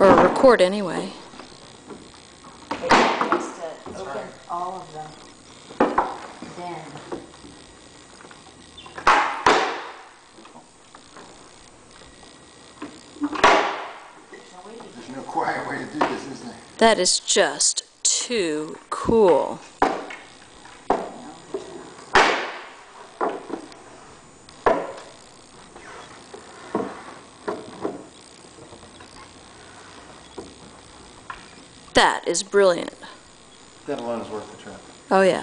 Or record anyway. It has to open all of them. Then. There's no quiet way to do this, is there? That is just too cool. That is brilliant. That alone is worth the trip. Oh, yeah.